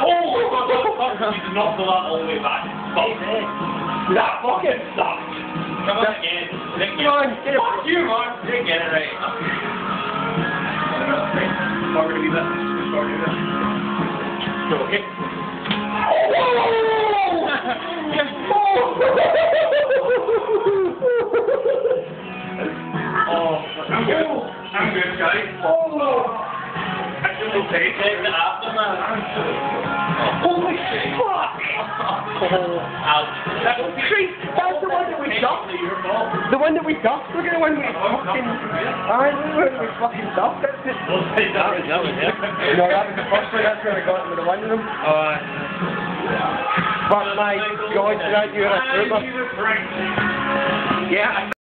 Oh! He's not that all the way back. Fuck. That fucking sucks. Come on again. Come on, get it. Fuck you, man. Get it right. We're going to be this. We're going to be this. Okay. Oh. oh, I'm good. I'm good, guys. Oh. Take the aftermath. Holy fuck! Ouch. That that's the one that we fault. The one that we ducked. Look at the one we fucking. Alright, the one we fucking ducked. That's it. That was, that was it. No, that was the first one. That's when I got the one of them. Uh, But my God, did I do a? Yeah,